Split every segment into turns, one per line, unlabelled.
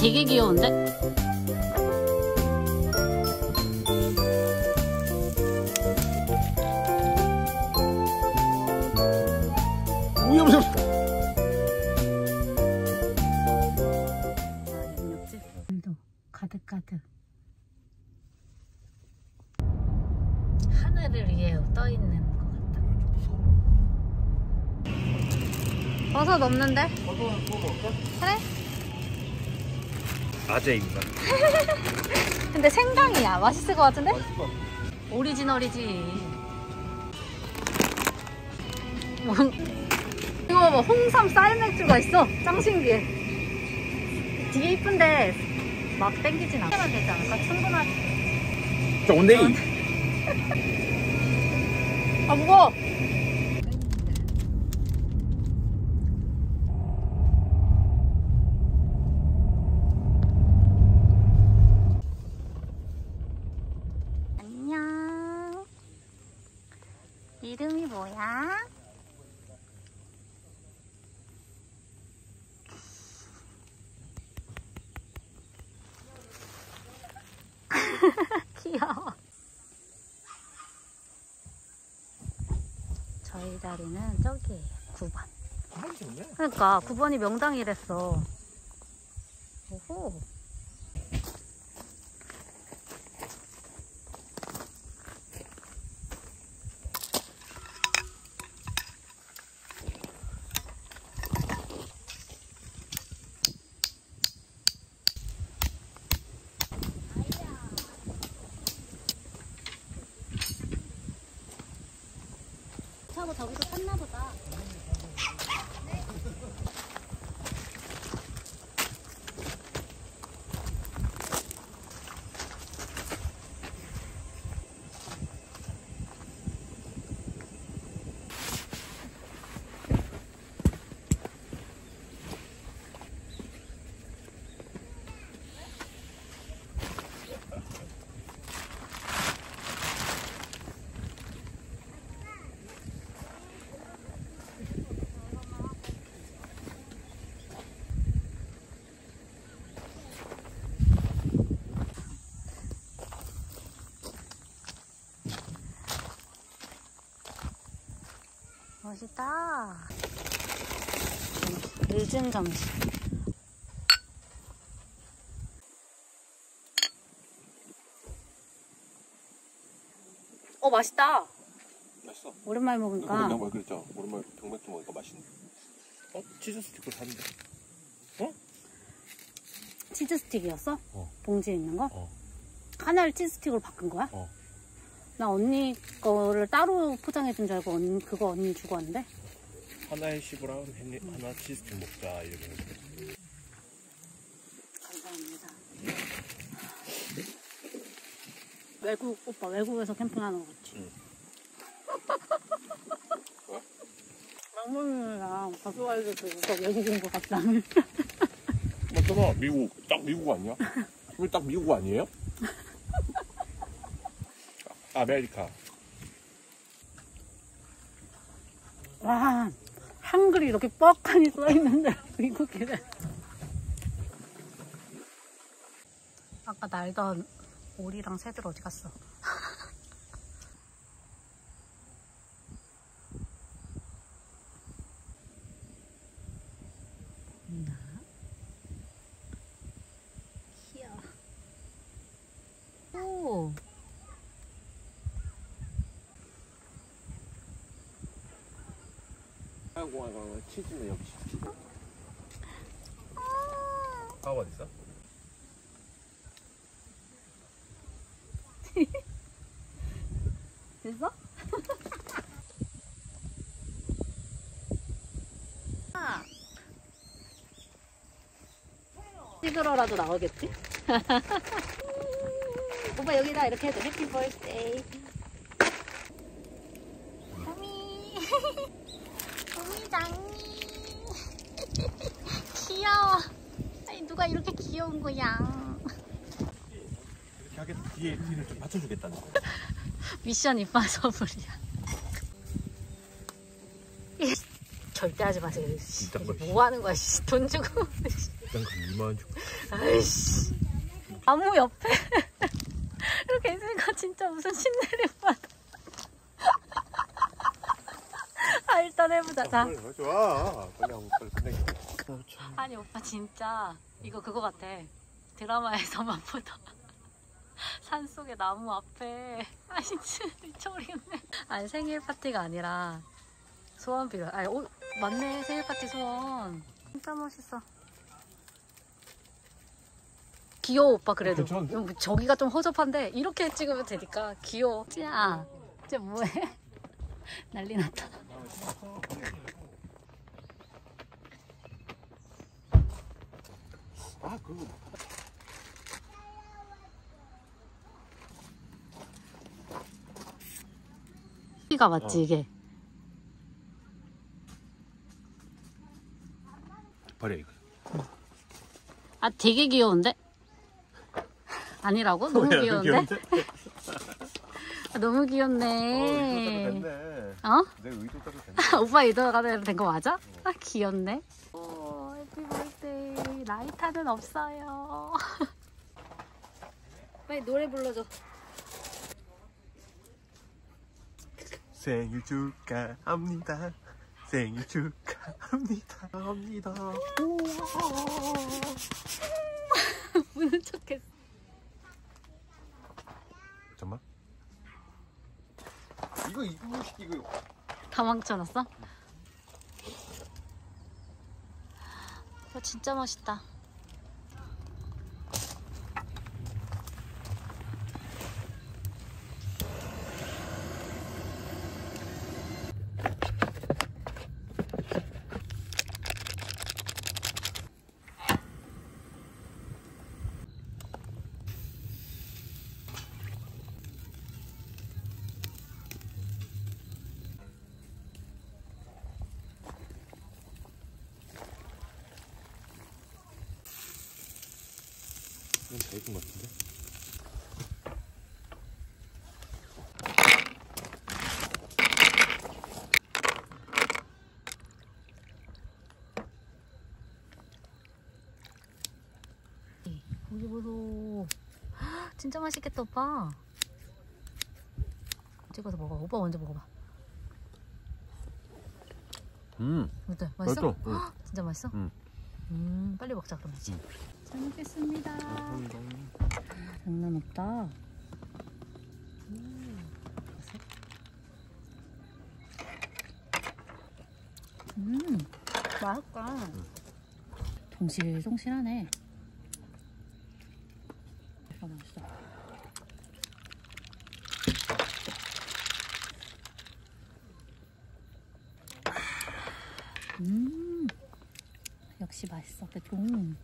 되게 귀여운데?
오야 무슨
양념집 오늘도 가득가득 하늘을 위에 떠 있는 것 같다. 버섯 없는데? 그래?
아재입니다
근데 생강이야. 맛있을 것 같은데? 오리지널이지. 뭔- 이거 봐봐. 홍삼 쌀 맥주가 있어. 짱 신기해. 되게 이쁜데 막 땡기진 않아. 되지 않을까? 충분하지.
쫀데이
아 무거워. 안녕. 이름이 뭐야? 귀여워. 저희 자리는 저기에요. 9번. 그러니까 9번이 명당이랬어. 오호. 저기서 탔나 보다. 멋있다. 늦은 점심. 어, 맛있다.
맛있어
오랜만에 먹으니까.
뭐 그랬죠 오랜만에 병맥주 먹으니까 맛있네 어? 치즈 스티커 샀는데
치즈 스틱이었어?
어.
봉지에 있는 거?
어.
하나를 치즈 스틱으로 바꾼 거야?
어.
나 언니 거를 따로 포장해 준 줄 알고 언니, 그거 언니 주고 왔는데?
하나에 10g 했니 하나 치즈 스틱 먹자 이러면서
감사합니다. 외국, 오빠 외국에서 캠핑하는 거 같지?
응.
막물이랑 가져와야 되고 외국인 것 같다.
맞잖아 미국 딱 미국 아니야? 왜딱 미국 아니에요? 아메리카
와, 한글이 이렇게 뻑하니 써있는데, 미국이래. 아까 날던 오리랑 새들 어디 갔어?
한국공항 가면 치즈는 역시 아 어디 있어?
됐어? 아. 찍으러라도 나오겠지? 오빠 여기다 이렇게 해줘. 해피 버스데이. 어미. 어미장님. 귀여워. 아니, 누가 이렇게 귀여운 거야.
이렇게 하겠다 뒤에 뒤를 좀 받쳐주겠다는 거
미션 임파서블이야. 절대 하지 마세요. 씨. 뭐 하는 거야? 씨. 돈 주고.
일단 그 2만 주.
아이씨. 나무 옆에 이렇게 있으니까 진짜 무슨 신내림 받아. 아 일단 해보자. 자.
빨리 가지 마. 빨리 하고 빨리 끝내.
아니 오빠 진짜 이거 그거 같아. 드라마에서만 보던 산 속의 나무 앞에 아 진짜 미쳐버리겠네. 아니 생일 파티가 아니라 소원 빌어. 아니 오, 맞네 생일 파티 소원. 진짜 멋있어. 귀여워 오빠 그래도.
괜찮은데?
음, 저기가 좀 허접한데 이렇게 찍으면 되니까 귀여워. 찌야, 쟤 뭐해? 난리 났다.
아 그거.
키가 맞지
어.
이게.
버려 이거.
아 되게 귀여운데? 아니라고? 너무 귀여운데? 아, 너무
어,
귀엽네.
됐네.
어?
내 의도대로 됐네.
오빠 이도가 된거 맞아? 아 귀엽네. 오 해피 birthday. 라이터는 없어요. 빨리 노래 불러줘.
생일 축하합니다. 생일 축하합니다. 합니다.
무는 척했어.
잠깐만. 이거 이거 이거
다 망쳐놨어? 진짜 멋있다.
익은 것 같은데.
고기 보소. 진짜 맛있겠다 오빠. 찍어서 먹어. 오빠 먼저 먹어봐.
음.
어때? 맛있어?
맛있어. 응.
진짜 맛있어?
응.
음, 빨리 먹자 그럼 이제. 잘 먹겠습니다. 장난 없다. 음, 맛있다. 동실동실하네. 아, 맛있어. 음, 역시 맛있어. 음. 음,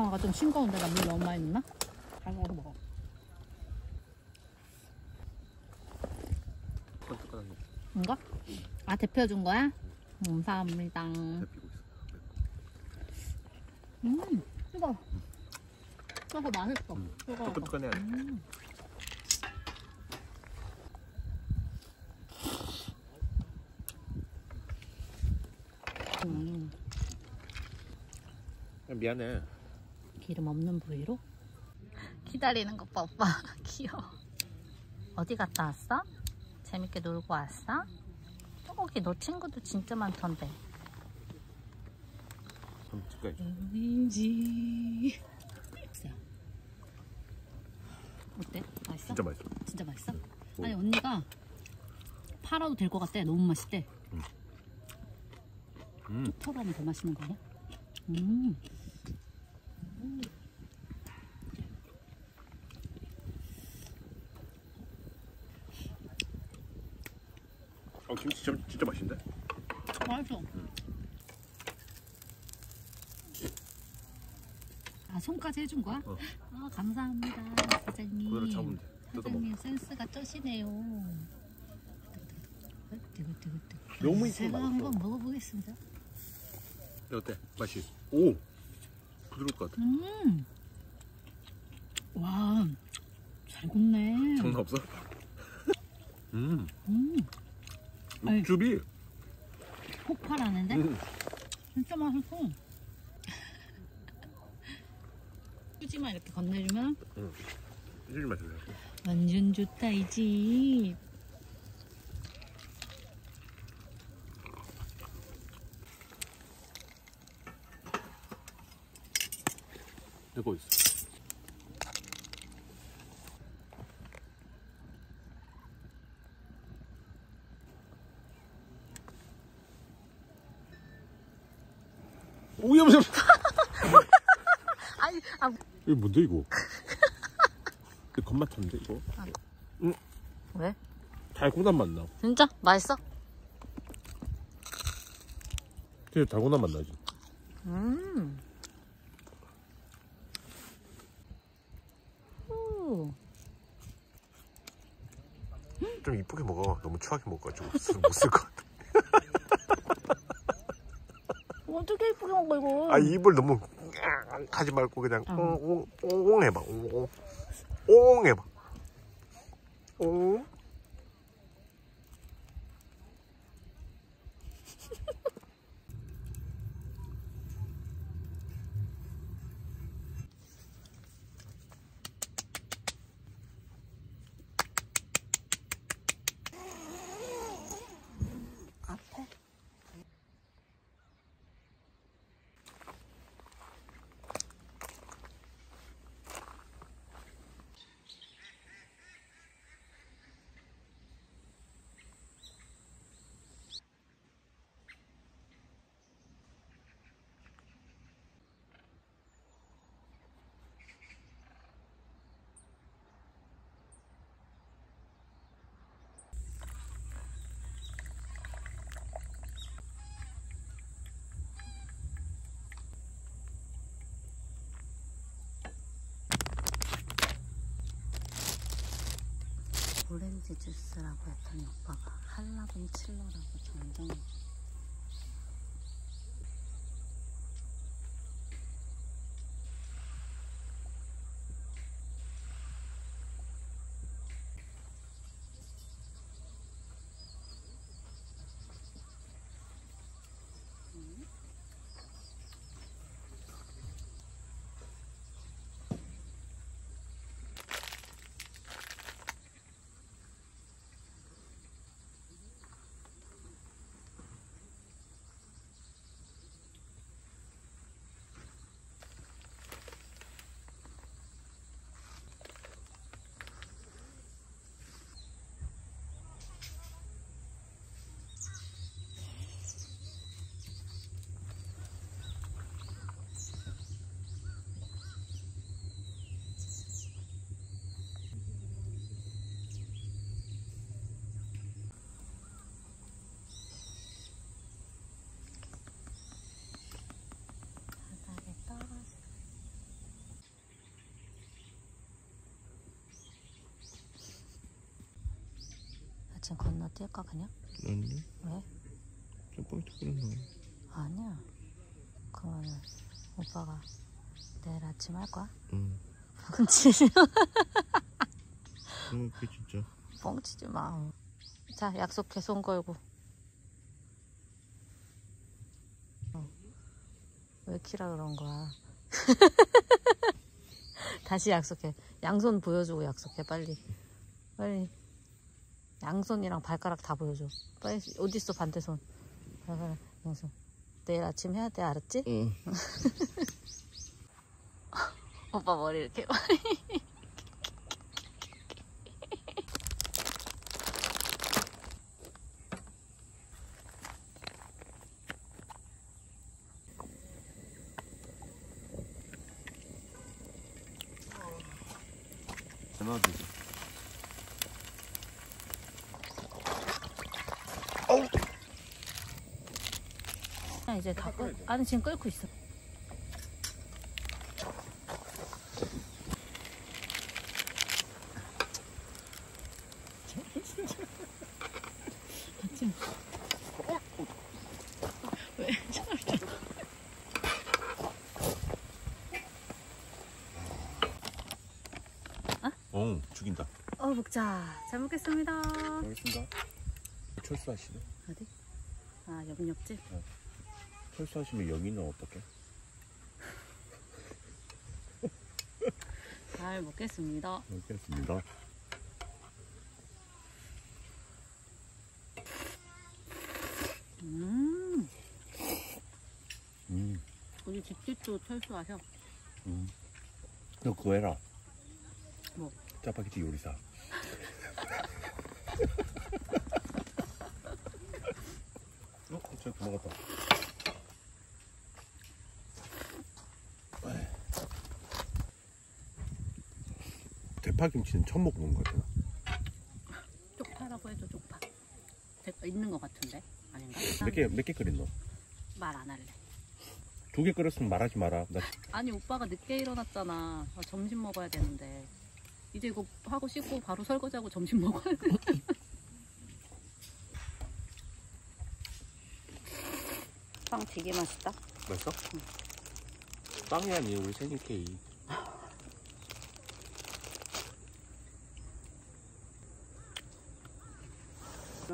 물파마가 좀 싱거운데 나 물 너무 많이 넣나? 잘라서 먹어. 이거? 아, 데펴준 거야? 감사합니다. 음, 뜨거. 뜨거 맛있어.
끈끈해야 돼.
음. 음,
야, 미안해.
기름 없는 부위로? 기다리는 것 봐, 오빠. 귀여워. 어디 갔다 왔어? 재밌게 놀고 왔어? 저기 너 친구도 진짜 많던데.
그럼 집까지.
왠지. 어때? 맛있어?
진짜 맛있어.
진짜 맛있어?
뭐?
아니 언니가 팔아도 될 것 같대. 너무 맛있대.
음.
툭 털어하면 더 맛있는 거 아니야? 음.
어 김치 진짜, 진짜 맛있는데?
맛있어. 아 손까지 해준 거야?
어.
아 감사합니다 사장님.
그대로 잡으면 돼.
사장님 센스가 쩌시네요. 뜨거뜨거뜨거뜨거.
너무 이쁘고
제가
맛있어.
한번 먹어보겠습니다.
어때? 맛이? 오! 부드러울 것 같아.
음. 와, 잘 굽네.
장난 없어? 음,
음, 아니.
육즙이.
폭발하는데?
음.
진짜 맛있어. 휴지만 이렇게 건네주면
이리 마실래?
완전 좋다 이 집.
되고 있어. 오야 무슨?
아니, 아,
이거 뭔데 이거? 이거 겁맛한데 이거?
왜?
달고난 맛 나.
진짜 맛있어?
진짜 달고난 맛 나지.
음. 오.
좀 이쁘게 먹어. 너무 추하게 먹어가지고 못쓸 것 같아.
어떻게 예쁘게 먹어 이거?
아 입을 너무 하지 말고 그냥
어.
옹옹 해봐. 옹옹 옹 해봐. 옹.
앞에. 오렌지 주스라고 했더니 오빠가 한라봉 칠러라고 바닥에 떨어져. 나 지금 건너뛸까 그냥?
아니,
왜?
좀 포인트 뿌렸나?
아니야. 그러면은 오빠가 내일 아침 할 거야?
응.
뻥치지
어, 그게 진짜.
뻥치지 마. 자 약속해 손 걸고. 어. 왜 키라 그런 거야? 다시 약속해. 양손 보여주고 약속해 빨리. 빨리. 양손이랑 발가락 다 보여줘. 빨리 어디 있어 반대손. 발가락 양손. 내일 아침 해야 돼 알았지?
응.
오빠 머리 이렇게.
대박이지.
이제 다 끓, 아니 지금 끓고 있어. 어? 어, 어, 자, 잘 먹겠습니다.
잘 먹겠습니다. 철수하시네.
어디? 아, 옆 옆집? 네.
철수하시면 영희는 어떻게?
잘 먹겠습니다.
알겠습니다.
음
음,
우리 집집도 철수하셔.
음. 너 그거 해라.
뭐?
짜파게티 요리사. 어, 진짜 도망갔다. 대파김치는 처음 먹는 거 같아.
쪽파라고 해도 쪽파. 대- 있는 것 같은데 아닌가?
몇 개, 몇개 끓였노?
말 안 할래.
두 개 끓였으면 말하지 마라. 나
아니 오빠가 늦게 일어났잖아. 아, 점심 먹어야 되는데. 이제 이거 하고 씻고 바로 설거지하고 점심 먹어야 돼. 빵 되게 맛있다.
맛있어? 빵이 아니 우리 생일 케이크.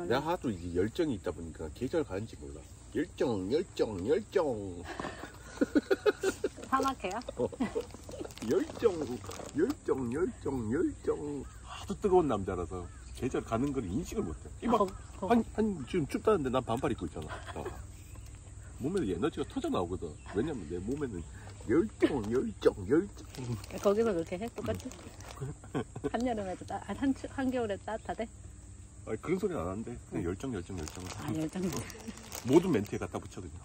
내가 하도 이제 열정이 있다 보니까 계절 가는지 몰라. 열정, 열정, 열정,
산악회야?
열정, 열정, 열정, 열정. 하도 뜨거운 남자라서 계절 가는 걸 인식을 못해. 이막
거- 거-
한, 한, 지금 춥다는데 난 반팔 입고 있잖아. 어. 몸에서 에너지가 터져 나오거든. 왜냐면 내 몸에는 열정, 열정, 열정.
거기서 그렇게 해? 똑같이? 한여름에도 따, 아, 한, 한겨울에 따뜻하대?
아니, 그런 소리는 안 하는데 그냥 열정 열정 열정
아 열정
모든 멘트에 갖다 붙여 그냥.